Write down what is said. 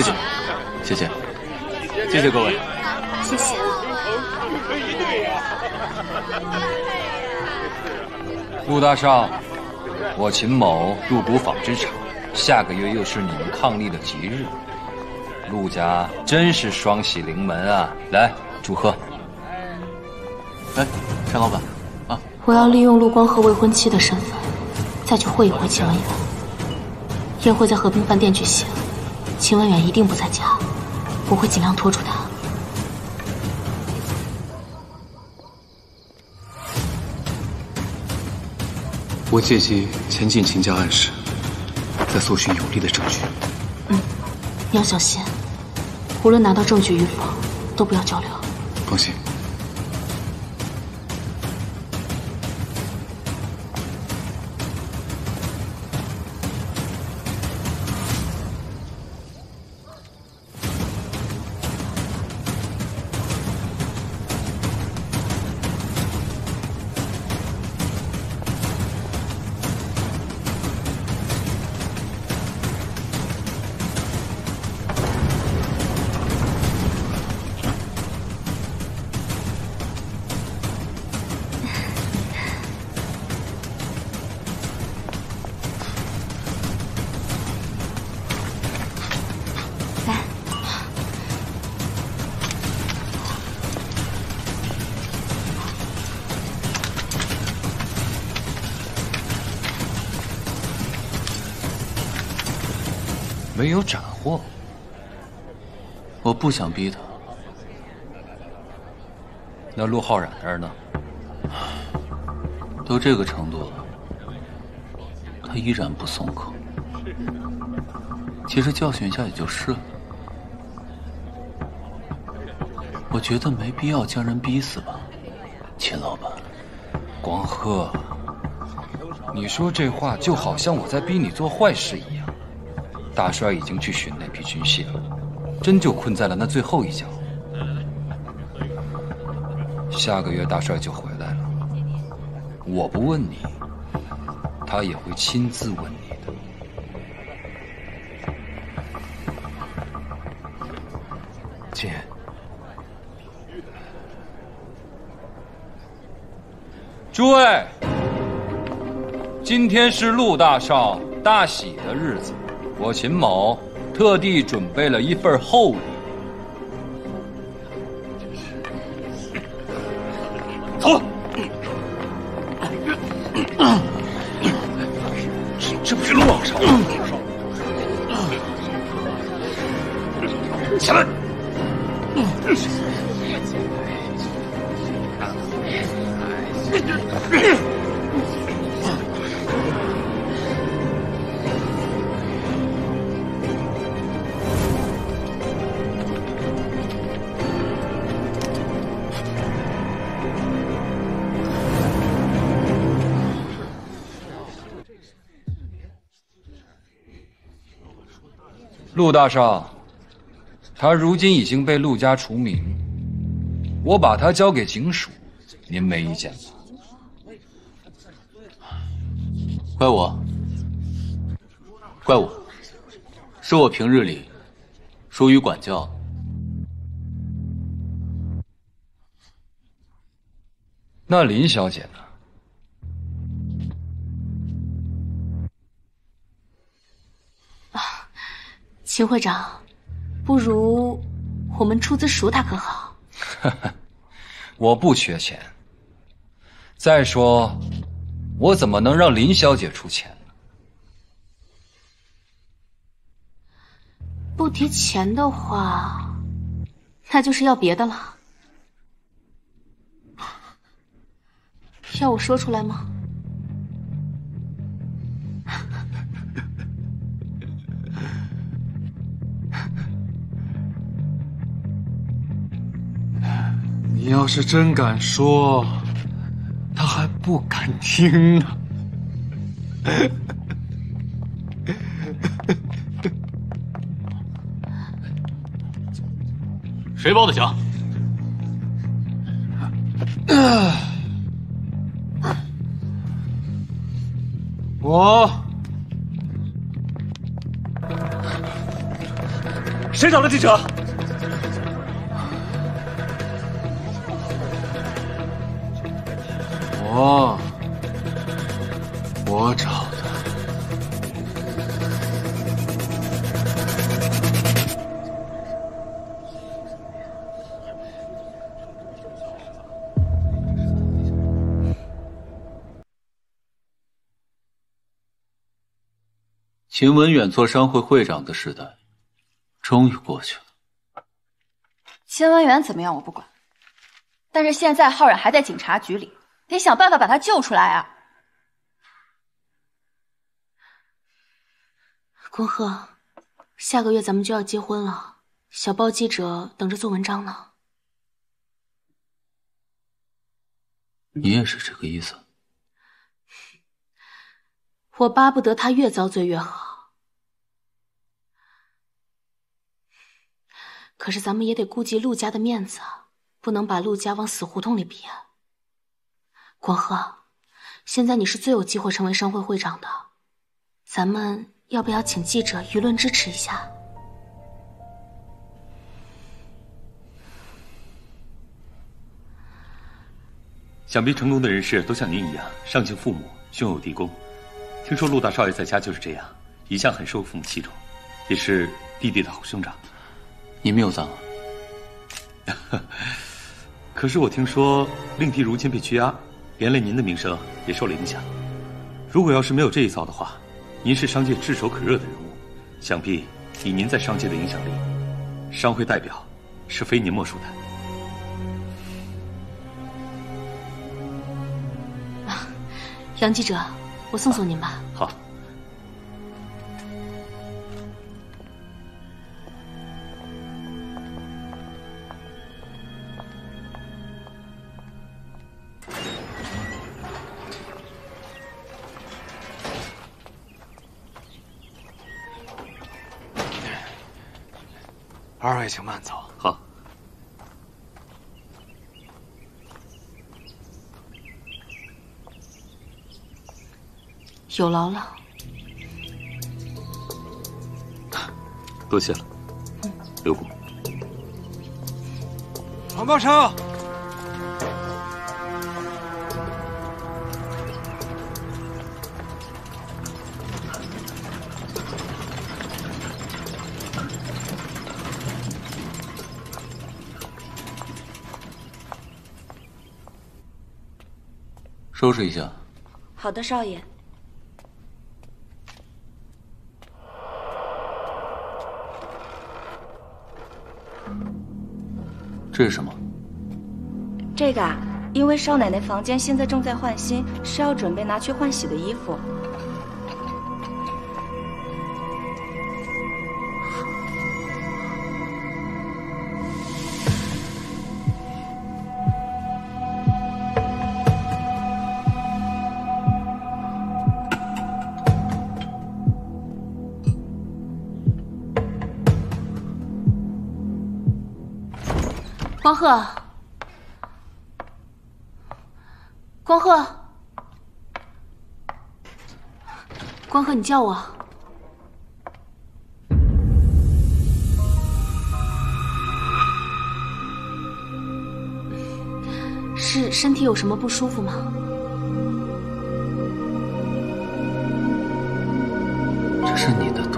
谢谢，谢谢，谢谢各位，谢谢。陆大少，我秦某入股纺织厂，下个月又是你们伉俪的吉日，陆家真是双喜临门啊！来，祝贺。来，陈老板，啊，我要利用陆光和未婚妻的身份，再去会一会秦文远。宴会在和平饭店举行，秦文远一定不在家，我会尽量拖住他。我借机前进秦家暗室，再搜寻有利的证据。嗯，你要小心，无论拿到证据与否，都不要交流。放心。没有斩获，我不想逼他。那陆浩然那儿呢？都这个程度了，他依然不松口。其实教训一下也就是了。我觉得没必要将人逼死吧，秦老板。光鹤，你说这话就好像我在逼你做坏事一样。大帅已经去寻那批军械了，真就困在了那最后一角。下个月大帅就回来了，我不问你，他也会亲自问你的。姐，诸位，今天是陆大少大喜的日子。我秦某特地准备了一份厚礼，走。这不是陆老少？下来。陆大少，他如今已经被陆家除名，我把他交给警署，您没意见吧？怪我，怪我，是我平日里疏于管教。那林小姐呢？秦会长，不如我们出资赎他可好？我不缺钱。再说，我怎么能让林小姐出钱呢？不提钱的话，那就是要别的了。要我说出来吗？你要是真敢说，他还不敢听呢。谁报的警？我。谁找的记者？我，我找的。秦文远做商会会长的时代，终于过去了。秦文远怎么样我不管，但是现在浩然还在警察局里，得想办法把他救出来啊！光贺，下个月咱们就要结婚了，小报记者等着做文章呢。你也是这个意思？我巴不得他越遭罪越好。可是咱们也得顾及陆家的面子，不能把陆家往死胡同里逼啊！广贺，现在你是最有机会成为商会会长的，咱们要不要请记者、舆论支持一下？想必成功的人士都像您一样，上敬父母，兄友弟恭。听说陆大少爷在家就是这样，一向很受父母器重，也是弟弟的好兄长。你没有脏啊？可是我听说令弟如今被拘押，连累您的名声也受了影响。如果要是没有这一遭的话，您是商界炙手可热的人物，想必以您在商界的影响力，商会代表是非您莫属的。啊，杨记者，我送送您吧。好。二位请慢走。好。有劳了。多谢了，刘公。王高升。收拾一下。好的，少爷。这是什么？这个啊，因为少奶奶房间现在正在换新，是要准备拿去换洗的衣服。光赫光赫光赫，你叫我。是身体有什么不舒服吗？这是你的。